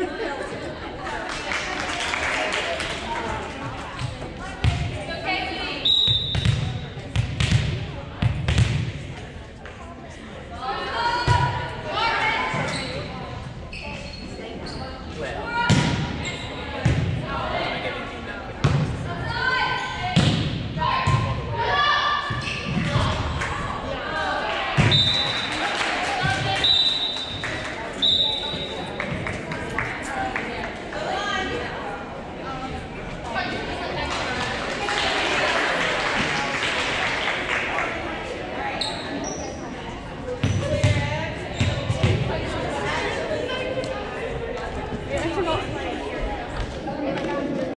No, no.